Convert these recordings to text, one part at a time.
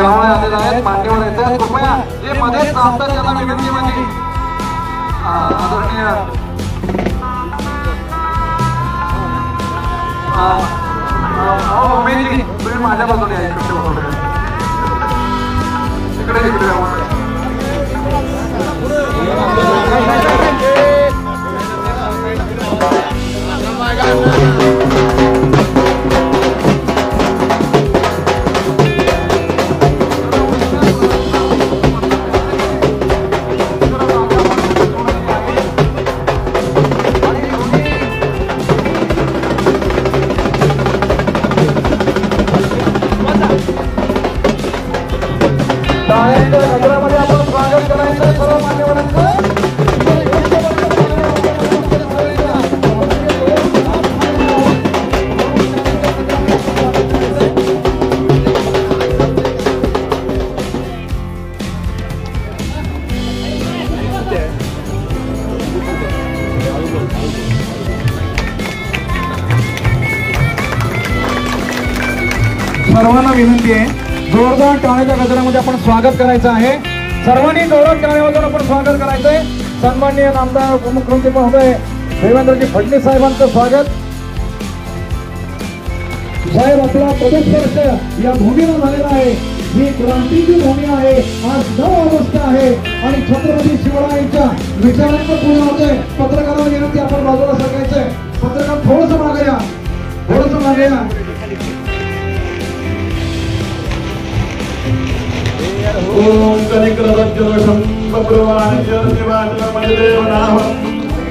त्यामुळे आलेले आहेत मान्यवर येत आहेत कृपया जे मध्येच थांबतात त्यांना विनंती म्हणजे, माझी आदरणीय तुम्ही माझ्या बाजूने या तिकडे बाजूने. टाळ्याच्या गजरामध्ये आपण स्वागत करायचं आहे. सर्वांनी जोरदार टाळ्यामधून आपण स्वागत करायचं आहे सन्माननीय आमदार उपमुख्यमंत्री महोदय देवेंद्रजी फडणवीस साहेबांचं स्वागत. साहेब आपला प्रदेश वर्ष या भूमीला झालेला आहे. ही क्रांतीची भूमी आहे. आज नऊ ऑगस्ट आहे आणि छत्रपती शिवरायांच्या विचारांचं पूर्ण होतंय. पत्रकारांना विनंती आपण बाजूला सांगायचंय पत्रकार थोडस मागे या. थोडस मागे या. ओम कनिक्रदज्जलशं बब्रवाणिज्यदेवाचलमयदेवनाहं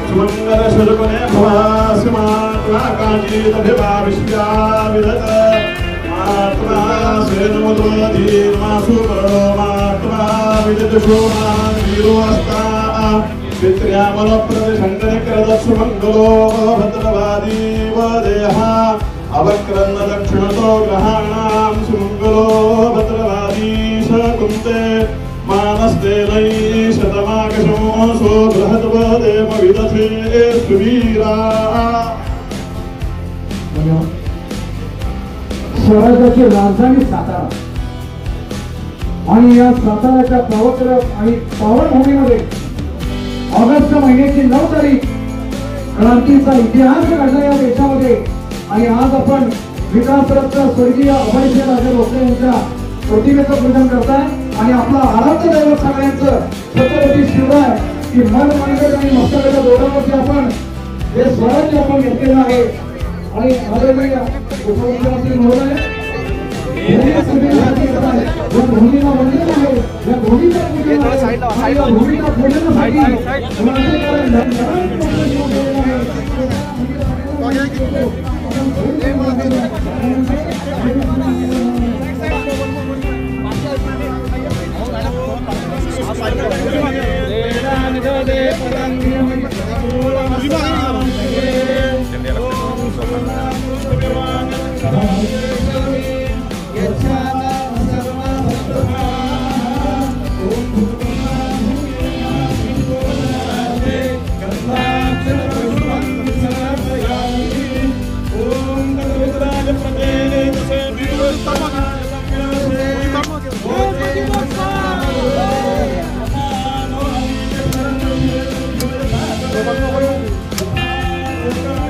सुमङ्गलशुल्कने भवासिमात्मा काञ्चीतभिभाविष्याविदत मात्मा स्वेनमुदोधीर्मासु करो मात्मा विदजुषो मान् वीरोऽस्ता पित्र्यामलप्रतिशङ्कनिक्रदत्सु मङ्गलो भद्रवादीव देहा अवक्रन्दक्षिणतो ग्रहाणां सुमङ्गलो भद्रवादीश कुन्ते मानस्तेनै शतमाकशोऽसो बृहद्वदेव विदधे सुवीरा। स्वराज्याची राजधानी सातारा. आणि या साताऱ्याच्या पवित्र आणि पावनभूमीमध्ये ऑगस्ट महिन्याची नऊ तारीख क्रांतीचा इतिहास घडला या देशामध्ये. आणि आज आपण विकासरत्न स्वर्गीय अभयसिंह राजे भोसले यांच्या प्रतिमेचं पूजन करताय आणि आपला आराध्य दैवत सगळ्यांचं छत्रपती शिवराय की मन मनगट आणि मस्तकाच्या दोरावरती आपण हे स्वराज्य आपण घेतलेलं आहे. आणि आदरणीय उपमुख्यमंत्री महोदय या भूमीला वंदन आहे या भूमीला पूजन आहे Thank you. goodbye.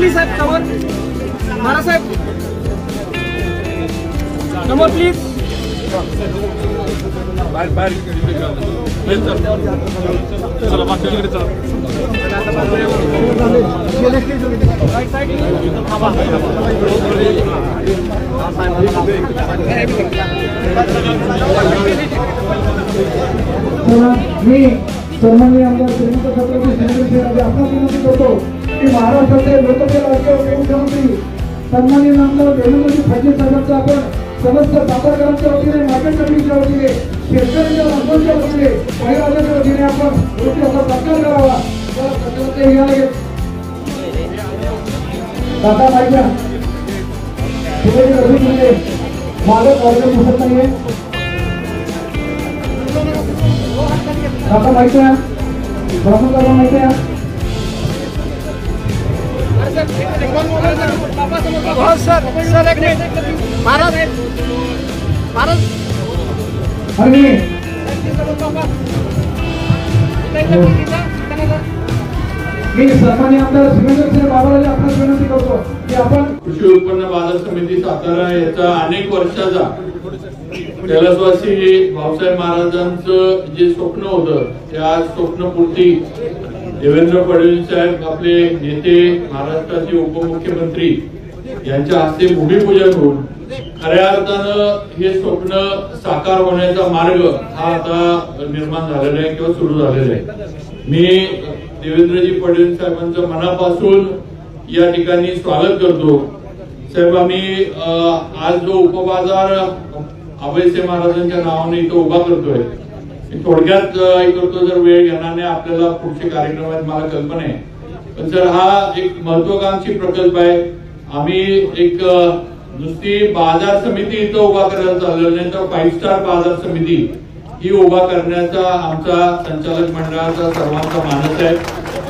प्लीज साहेब समोर महाराज साहेब समोर प्लीज चला मी सन्माननीय आमदार श्रीमंत छत्रपती शिंदे साहेब आपला विनंती करतो की महाराष्ट्राचे लोकसेवा राज्य मुख्यमंत्री सन्माननीय आमदार देवेंद्रजी फडणवीस साहेबांचं आपण समस्त सातारकरांच्या वतीने मार्केट कमिटीच्या वतीने शेतकऱ्यांच्या माणसांच्या वतीने महिलांच्या वतीने आपण योग्य असा सत्कार करावा. दादा माहिती पुढे अजून म्हणजे मालक कार्यक्रम दिसत नाहीये. दादा माहिती आहे ब्राह्मण काका माहिती आहे हो सर. सर एक मिनिट. महाराज. महाराज. आणि मी सन्मान्य आमदार शिवेंद्र सिंह बाबाला आपणास विनंती करतो की आपण कृषी उत्पन्न बाजार समिती सातारा याचा अनेक वर्षाचा कैलासवासी भाऊसाहेब महाराजांचं जे स्वप्न होतं ते आज स्वप्नपूर्ती देवेंद्र फडणवीस साहेब आपले नेते महाराष्ट्राचे उपमुख्यमंत्री यांच्या हस्ते भूमिपूजन होऊन खऱ्या अर्थानं हे स्वप्न साकार होण्याचा मार्ग हा आता निर्माण झालेला आहे किंवा सुरू झालेला आहे. मी देवेंद्रजी फडणवीस साहेबांचं मनापासून या ठिकाणी स्वागत करतो. साहेब आम्ही आज जो उपबाजार अभयसे महाराजांच्या नावाने इथं उभा करतोय थोडक्यात हे करतो जर वेळ घेणार नाही आपल्याला पुढचे कार्यक्रम आहेत मला कल्पना आहे. पण सर हा एक महत्वाकांक्षी प्रकल्प आहे. आम्ही एक नुसती बाजार समिती इथं उभा करायला चाललेलं नाही तर फाईव्ह स्टार बाजार समिती ही उभा करण्याचा आमचा संचालक मंडळाचा सर्वांचा मानस आहे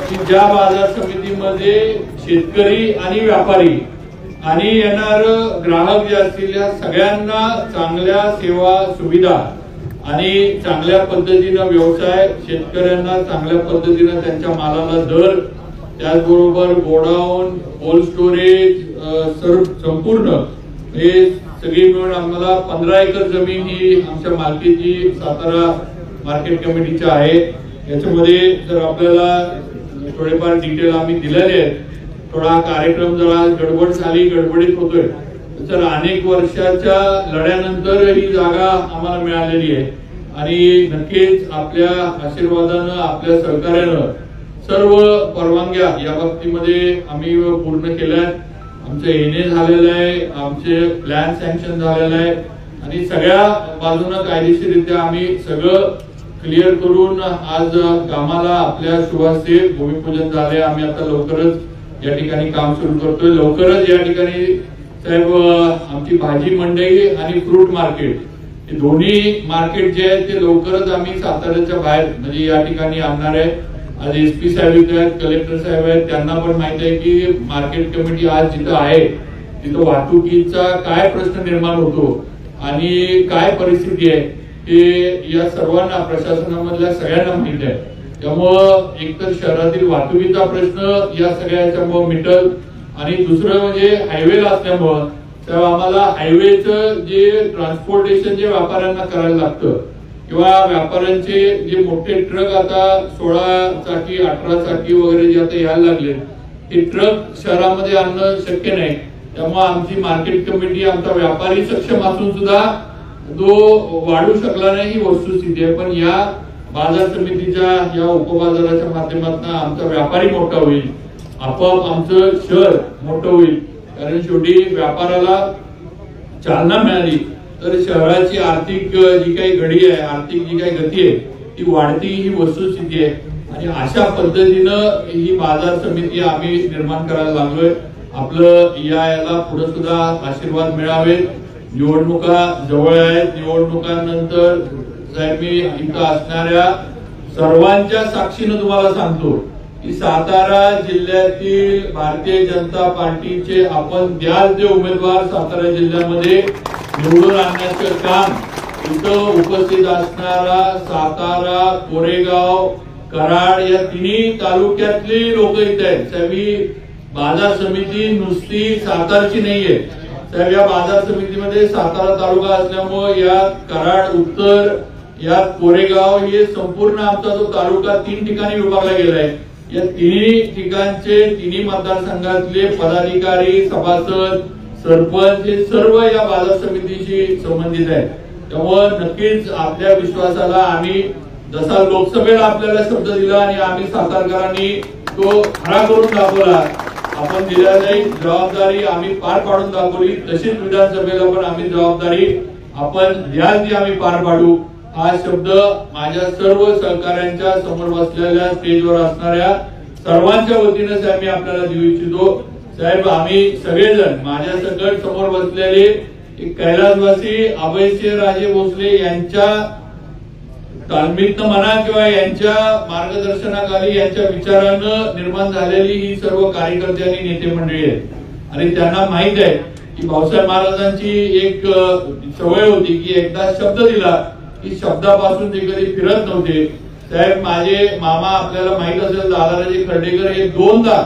की ज्या बाजार समितीमध्ये शेतकरी आणि व्यापारी आणि येणार ग्राहक जे असतील या सगळ्यांना चांगल्या सेवा सुविधा आणि चांगल्या पद्धतीनं व्यवसाय शेतकऱ्यांना चांगल्या पद्धतीनं त्यांच्या मालाला दर त्याचबरोबर गोडाऊन कोल्ड स्टोरेज सर्व संपूर्ण हे सगळी मिळून आम्हाला पंधरा एकर जमीन ही आमच्या मालकीची सातारा मार्केट कमिटीच्या आहे. याच्यामध्ये जर आपल्याला थोडेफार डिटेल आम्ही दिलेले आहेत थोडा कार्यक्रम जरा गडबड झाली गडबडीत होतोय. तर अनेक वर्षाच्या लढ्यानंतर ही जागा आम्हाला मिळालेली आहे. आणि नक्कीच आपल्या आशीर्वादानं आपल्या सहकार्यानं सर्व परवानग्या या बाबतीमध्ये आम्ही पूर्ण केल्या आमचं एनए झालेलं आहे आमचे प्लॅन सँक्शन झालेलं आहे. आणि सगळ्या बाजूनं कायदेशीररित्या आम्ही सगळं क्लिअर करून आज कामाला आपल्या शुभास्ते भूमिपूजन झाले. आम्ही आता लवकरच या ठिकाणी काम सुरू करतोय. लवकरच या ठिकाणी साहेब आमची भाजी मंडई आणि फ्रूट मार्केट हे दोन्ही मार्केट जे आहे ते लवकरच आम्ही साताऱ्याच्या बाहेर म्हणजे या ठिकाणी आणणार आहे. आज एसपी साहेब इथे आहेत कलेक्टर साहेब आहेत त्यांना पण माहिती आहे की मार्केट कमिटी आज जिथं आहे तिथं वाहतुकीचा काय प्रश्न निर्माण होतो आणि काय परिस्थिती आहे हे या सर्वांना प्रशासनामधल्या सगळ्यांना माहीत आहे. त्यामुळं एकतर शहरातील वाहतुकीचा प्रश्न या सगळ्याच्यामुळं मिटल आणि दुसरं म्हणजे हायवेला असल्यामुळं तेव्हा आम्हाला हायवेचं जे ट्रान्सपोर्टेशन जे व्यापाऱ्यांना करायला लागतं किंवा व्यापाऱ्यांचे जे मोठे ट्रक आता सोळा चाकी अठरा चाकी वगैरे जे आता यायला लागले ते ट्रक शहरामध्ये आणणं शक्य नाही. त्यामुळे आमची मार्केट कमिटी आमचा व्यापारी सक्षम असून सुद्धा तो वाढू शकला नाही ही वस्तुस्थिती आहे. पण या बाजार समितीच्या या उपबाजाराच्या माध्यमातून आमचा व्यापारी मोठा होईल. आपोआप आमचं शहर मोठं होईल. कारण शेवटी व्यापाराला चालना मिळाली तर शहराची आर्थिक जी काही घडी आहे आर्थिक जी काही गती आहे ती वाढती ही वस्तुस्थिती आहे. आणि अशा पद्धतीनं ही बाजार समिती आम्ही निर्माण करायला लागलोय. आपलं या याला पुढे सुद्धा आशीर्वाद मिळावे निवडणुका जवळ आहेत. निवडणुकांनंतर साहेब मी इथं असणाऱ्या सर्वांच्या साक्षीनं तुम्हाला सांगतो की सातारा जिल्ह्यातील भारतीय जनता पार्टीचे आपण द्याल जे उमेदवार सातारा जिल्ह्यामध्ये निवडून आणण्याचं काम इथं उपस्थित असणारा सातारा कोरेगाव कराड या तिन्ही तालुक्यातली लोक इथे आहेत. त्यावेळी बाजार समिती नुसती सातारची नाहीये. तर या बाजार समितीमध्ये सातारा तालुका असल्यामुळे या कराड उत्तर या कोरेगाव हे संपूर्ण आमचा जो तालुका तीन ठिकाणी विभागला गेलाय या तिन्ही ठिकाणचे तिन्ही मतदारसंघातले पदाधिकारी सभासद सरपंच हे सर्व या बाजार समितीशी संबंधित आहेत. त्यामुळं नक्कीच आपल्या विश्वासाला आम्ही जसा लोकसभेला आपल्याला शब्द दिला आणि आम्ही सातारकरांनी तो खरा करून दाखवला आपण दिलेली जबाबदारी आम्ही पार पाडून दाखवली. तशीच विधानसभेला पण आम्ही जबाबदारी आपण द्याल ती आम्ही पार पाडू. हा शब्द माझ्या सर्व सहकाऱ्यांच्या समोर बसलेल्या स्टेजवर असणाऱ्या सर्वांच्या वतीनं साहेब मी आपल्याला देऊ इच्छितो साहेब आम्ही सगळेजण माझ्या सकट समोर बसलेले कैलासवासी अभयसिंह राजे भोसले यांच्या तालमीतनं म्हणा किंवा यांच्या मार्गदर्शनाखाली यांच्या विचारानं निर्माण झालेली ही सर्व कार्यकर्ते आणि नेते मंडळी आहेत. आणि त्यांना माहीत आहे की भाऊसाहेब महाराजांची एक सवय होती की एकदा शब्द दिला की शब्दापासून ते कधी फिरत नव्हते. साहेब माझे मामा आपल्याला माहीत असेल दादाराजे खर्डेकर हे दोनदा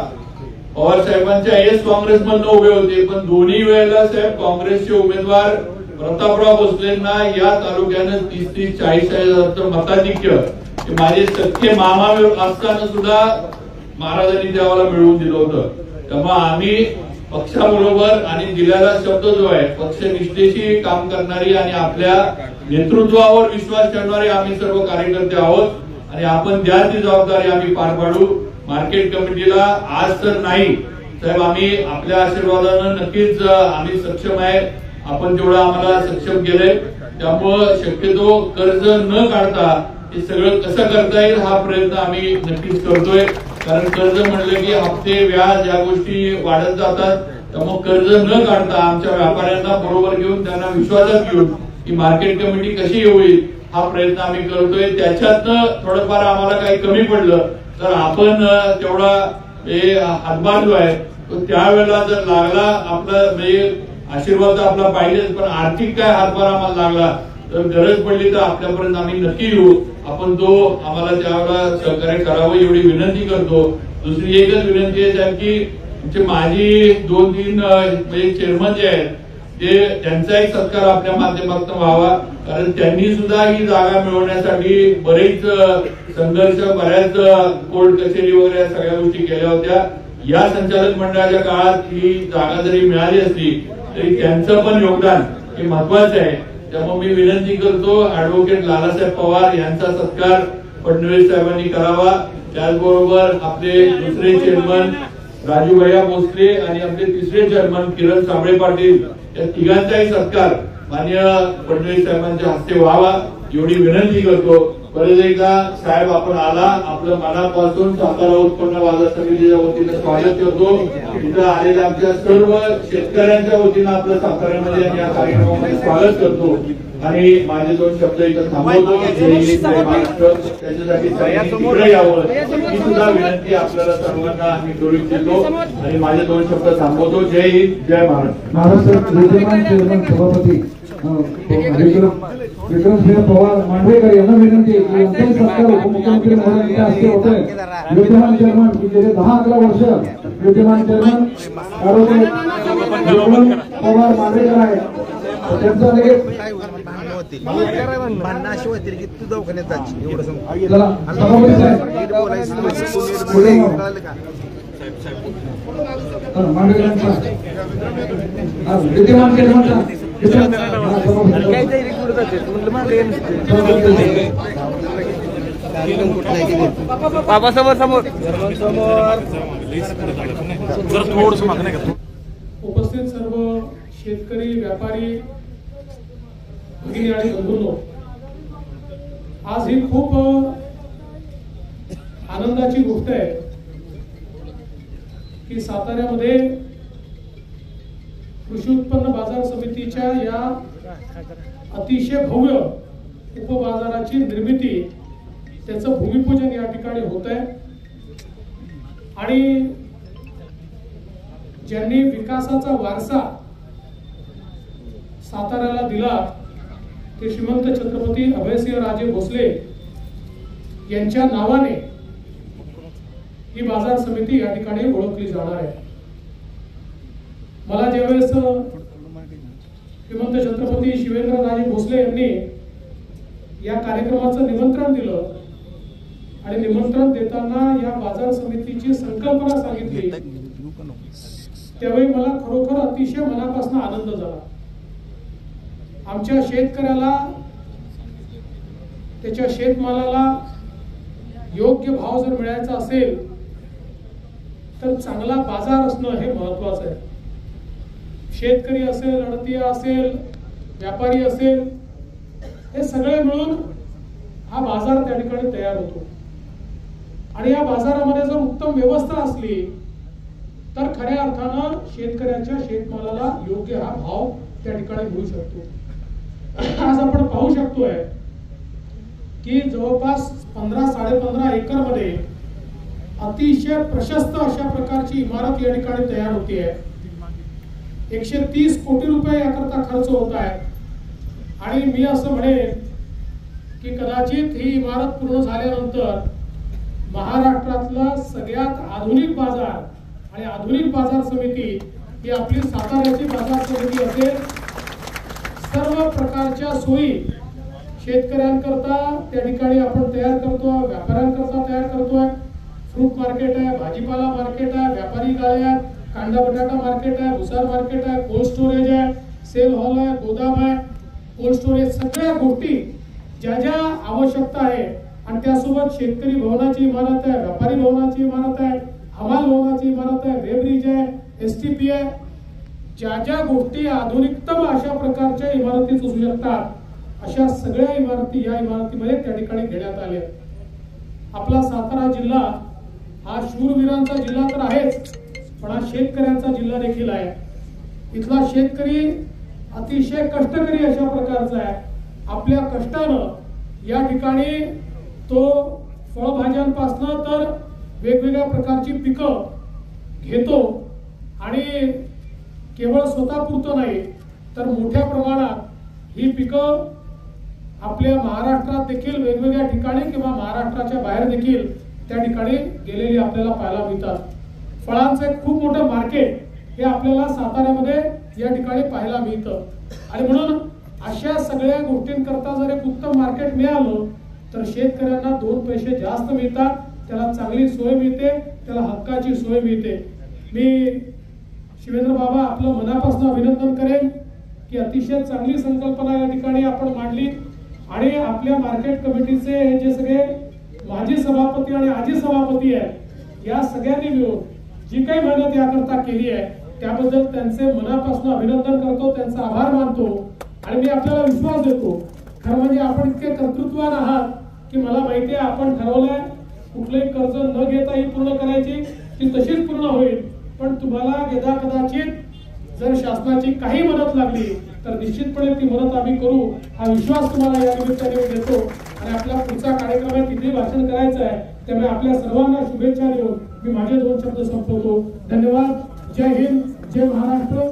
पवार साहेबांच्या एस काँग्रेसमधनं उभे होते. पण दोन्ही वेळेला साहेब काँग्रेसचे उमेदवार प्रतापराव भोसलेंना या तालुक्यानं तीस तीस चाळीस चाळीस मताधिक्य. माझे सख्खे मामा असताना सुद्धा महाराजांनी त्याला मिळवून दिलं होतं. त्यामुळे आम्ही पक्षाबरोबर आणि दिलेला शब्द जो आहे पक्षनिष्ठेशी काम करणारी आणि आपल्या नेतृत्वावर विश्वास ठेवणारे आम्ही सर्व कार्यकर्ते आहोत. आणि आपण द्या ती जबाबदारी आम्ही पार पाडू मार्केट कमिटीला आज तर नाही. साहेब आम्ही आपल्या आशीर्वादानं नक्कीच आम्ही सक्षम आहे. आपण तेवढं आम्हाला सक्षम केलंय त्यामुळं शक्यतो कर्ज न काढता हे सगळं कसं करता येईल हा प्रयत्न आम्ही नक्कीच करतोय. कारण कर्ज म्हणलं की हप्ते व्याज या गोष्टी वाढत जातात. त्यामुळे कर्ज न काढता आमच्या व्यापाऱ्यांना बरोबर घेऊन त्यांना विश्वासात घेऊन की मार्केट कमिटी कशी होईल हा प्रयत्न आम्ही करतोय. त्याच्यातनं थोडंफार आम्हाला काही कमी पडलं. तर आपण तेवढा हे हातभार जो आहे तो त्यावेळेला जर लागला आपला म्हणजे आशीर्वाद तर आपला पाहिजेच पण आर्थिक काय हातभार आम्हाला लागला तर गरज पडली तर आपल्यापर्यंत आम्ही नक्की येऊ. आपण तो आम्हाला त्यावेळेला सहकार्य करावं एवढी विनंती करतो. दुसरी एकच विनंती आहे साहेब की माझी दोन तीन म्हणजे चेअरमन जे आहेत ते त्यांचाही सत्कार आपल्या माध्यमातून व्हावा. कारण त्यांनी सुद्धा ही जागा मिळवण्यासाठी बरेच संघर्ष बऱ्याच कोर्ट कचेरी वगैरे सगळ्या गोष्टी केल्या होत्या. या संचालक मंडळाच्या काळात ही जागा जरी मिळाली असली तरी त्यांचं पण योगदान हे महत्वाचं आहे. त्यामुळे मी विनंती करतो ऍडव्होकेट लालासाहेब पवार यांचा सत्कार फडणवीस साहेबांनी करावा. त्याचबरोबर आपले दुसरे चेअरमन राजू भैया भोसले आणि आपले तिसरे चेअरमन किरण साबळे पाटील या तिघांचाही सत्कार मान्य फडणवीस साहेबांच्या हस्ते व्हावा एवढी विनंती करतो. परत एकदा साहेब आपण आला आपलं मनापासून सातारा उत्पन्न बाजार समितीच्या वतीनं स्वागत करतो. इथं आलेल्या आमच्या सर्व शेतकऱ्यांच्या वतीनं आपलं साताऱ्यामध्ये आणि या कार्यक्रमामध्ये स्वागत करतो. आणि माझे दोन शब्द इथं थांबवतो. महाराष्ट्र. त्याच्यासाठी तिकडे यावं. ही सुद्धा विनंती आपल्याला सर्वांना मी करू इच्छितो. आणि माझे दोन शब्द थांबवतो. जय हिंद जय महाराष्ट्र. महाराष्ट्र सभापती हो, हो. विक्रमसिंह पवार मांढरेकर यांना विनंती आहे की यांचाही सत्कार उपमुख्यमंत्री महोदयांच्या हस्ते होतोय विद्यमान चेअरमन की गेले दहा अकरा वर्ष विद्यमान चेअरमन आरोग्य विक्रम पवार मांढरेकर आहे त्यांचा लगेच तू दवाखान्यात जायची एवढं का विद्यमान चेअरमनचा काय ते इकडे जाते म्हणलं मागे बाबा समोर समोर समोर उपस्थित सर्व शेतकरी व्यापारी भगिनी आणि बंधूंनो आज ही खूप आनंदाची गोष्ट आहे की साताऱ्यामध्ये कृषी उत्पन्न बाजार समितीच्या या अतिशय भव्य उपबाजाराची निर्मिती त्याचं भूमिपूजन या ठिकाणी होत आहे. आणि ज्यांनी विकासाचा वारसा साताऱ्याला दिला ते श्रीमंत छत्रपती अभयसिंह राजे भोसले यांच्या नावाने ही बाजार समिती या ठिकाणी ओळखली जाणार आहे. मला ज्यावेळेस श्रीमंत छत्रपती शिवेंद्रराजे भोसले यांनी या कार्यक्रमाचं निमंत्रण दिलं आणि निमंत्रण देताना या बाजार समितीची संकल्पना सांगितली त्यावेळी मला खरोखर अतिशय मनापासून आनंद झाला. आमच्या शेतकऱ्याला त्याच्या शेतमालाला योग्य भाव जर मिळायचा असेल तर चांगला बाजार असणं हे महत्वाचं आहे. शेतकरी असेल अडतीय असेल व्यापारी असेल हे सगळे मिळून हा बाजार त्या ठिकाणी तयार होतो. आणि या बाजारामध्ये जर उत्तम व्यवस्था असली तर खऱ्या अर्थानं शेतकऱ्याच्या शेतमालाला योग्य हा भाव त्या ठिकाणी मिळू शकतो. आज आपण पाहू शकतोय की जवळपास पंधरा साडेपंधरा एकरमध्ये अतिशय प्रशस्त अशा प्रकारची इमारत या ठिकाणी तयार होती आहे एकशे तीस कोटी रुपये याकरता खर्च होत आहे. आणि मी असं म्हणेन की कदाचित ही इमारत पूर्ण झाल्यानंतर महाराष्ट्रातला सगळ्यात आधुनिक बाजार आणि आधुनिक बाजार समिती ही आपली साताऱ्याची बाजार समिती असेल. सर्व प्रकारच्या सोयी शेतकऱ्यांकरता त्या ठिकाणी आपण तयार करतो व्यापाऱ्यांकरता तयार करतोय. फ्रूट मार्केट आहे भाजीपाला मार्केट आहे व्यापारी गाळे आहेत. कांदा बटाटा मार्केट आहे भुसार मार्केट आहे कोल्ड स्टोरेज आहे सेल हॉल आहे गोदाम आहे. कोल्ड स्टोरेज सगळ्या गोष्टी ज्या ज्या आवश्यकता आहे. आणि त्यासोबत शेतकरी भवनाची इमारत आहे व्यापारी भवनाची इमारत आहे हमाल भवनाची इमारत आहे वेब्रिज आहे एस टी पी आहे. ज्या ज्या गोष्टी आधुनिकतम अशा प्रकारच्या इमारती असू शकतात अशा सगळ्या इमारती या इमारतीमध्ये त्या ठिकाणी घेण्यात आल्या. आपला सातारा जिल्हा हा शूरवीरांचा जिल्हा तर आहेच. पण हा शेतकऱ्यांचा जिल्हा देखील आहे. इथला शेतकरी अतिशय कष्टकरी अशा प्रकारचा आहे. आपल्या कष्टानं या ठिकाणी तो फळभाज्यांपासनं तर वेगवेगळ्या प्रकारची पिकं घेतो आणि केवळ स्वतःपुरतं नाही तर मोठ्या प्रमाणात ही पिकं आपल्या महाराष्ट्रात देखील वेगवेगळ्या ठिकाणी किंवा महाराष्ट्राच्या बाहेर देखील त्या ठिकाणी गेलेली आपल्याला पाहायला मिळतात. फळांचं एक खूप मोठं मार्केट हे आपल्याला साताऱ्यामध्ये या ठिकाणी पाहायला मिळतं. आणि म्हणून अशा सगळ्या गोष्टींकरता जर एक उत्तम मार्केट मिळालं तर शेतकऱ्यांना दोन पैसे जास्त मिळतात त्याला चांगली सोय मिळते त्याला हक्काची सोय मिळते. मी शिवेंद्र बाबा आपलं मनापासून अभिनंदन करेन की अतिशय चांगली संकल्पना या ठिकाणी आपण मांडली. आणि आपल्या मार्केट कमिटीचे हे जे सगळे माजी सभापती आणि आजी सभापती आहेत या सगळ्यांनी मिळून जी काही मेहनत याकरता केली आहे त्याबद्दल त्यांचे मनापासून अभिनंदन करतो त्यांचा आभार मानतो आणि मी आपल्याला विश्वास देतो. खरं म्हणजे आपण इतके कर्तृत्वान आहात की मला माहिती आहे आपण ठरवलंय कुठलंही कर्ज न घेता ही पूर्ण करायची ती तशीच पूर्ण होईल. पण तुम्हाला यदा कदाचित जर शासनाची काही मदत लागली तर निश्चितपणे ती मदत आम्ही करू हा विश्वास तुम्हाला या निमित्ताने देतो. आणि आपला पुढचा कार्यक्रम आहे तिथे भाषण करायचं आहे त्यामुळे आपल्या सर्वांना शुभेच्छा देऊन मी माझे दोन शब्द संपवतो. धन्यवाद. जय हिंद. जय महाराष्ट्र.